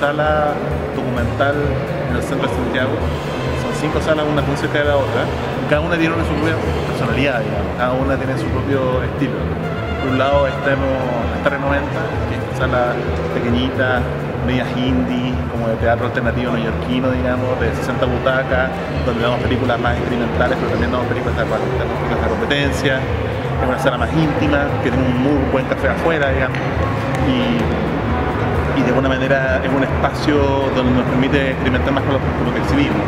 sala documental en el centro de Santiago. Son cinco salas, una muy cerca de la otra. Cada una tiene su propia personalidad, digamos. Cada una tiene su propio estilo. Por un lado tenemos esta Re90, que es esta sala pequeñita, medias indie, como de teatro alternativo neoyorquino, digamos, de 60 butacas, donde damos películas más experimentales, pero también damos películas de, películas de competencia. Es una sala más íntima, que tiene un muy buen café afuera, digamos. De alguna manera es un espacio donde nos permite experimentar más con lo, que exhibimos.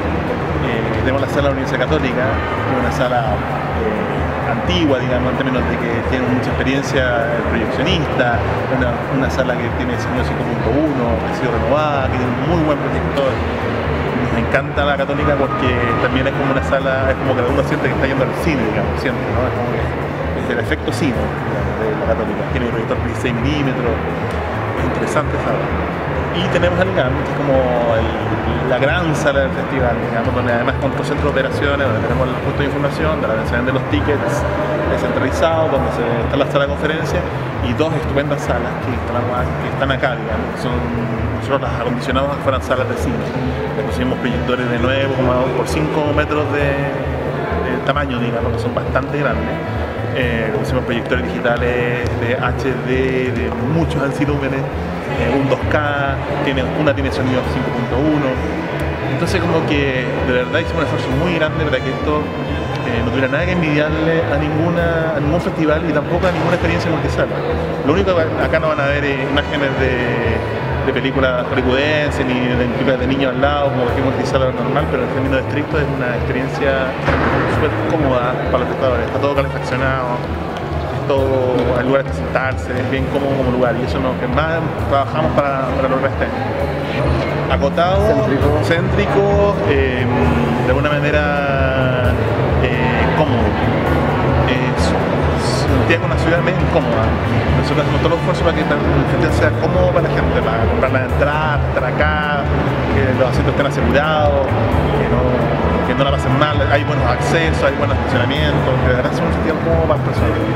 Eh, tenemos la sala de la Universidad Católica, que es una sala eh, antigua, digamos, en términos de que tiene mucha experiencia proyeccionista, una, sala que tiene sonido 5.1, que ha sido renovada, que tiene un muy buen proyector. Nos encanta la católica porque también es como una sala, es como que uno siente que está yendo al cine, digamos, siempre, ¿no? Es como que es el efecto cine de la católica. Tiene un proyector 16 milímetros, interesante sala. Y tenemos el GAM, que es como la gran sala del festival, digamos, donde además con otro centro de operaciones, donde tenemos el punto de información, donde se venden los tickets descentralizados, donde se, está la sala de conferencia y dos estupendas salas que, están acá, digamos. Son, nosotros las acondicionamos que fueran salas de cine. Le pusimos proyectores de 9 por 5 metros de, tamaño, digamos, que son bastante grandes. Eh, le pusimos proyectores digitales de HD, de muchos ansilúmenes eh, un 2K, tiene, una tiene sonido 5.1. Entonces como que de verdad hicimos un esfuerzo muy grande para que esto eh, no tuviera nada que envidiarle a, ninguna, ningún festival y tampoco a ninguna experiencia multisala. Lo único que acá no van a ver imágenes de, de películas hollywoodenses ni de películas de niños al lado como que multisala normal, pero en términos estrictos es una experiencia súper cómoda para los espectadores. Está todo calefaccionado, todo, hay lugares para sentarse, es bien cómodo como lugar y eso es lo que más trabajamos para, para lograr este Acotado, céntrico, em, ciudad bien cómoda. Nosotros hacemos todos los esfuerzos para que sea cómodo para la gente, para comprar las estar acá, que los asientos estén asegurados, que no, que no la pasen mal, hay buenos accesos, hay buenos estacionamientos, que de verdad es un festival cómodo para las personas.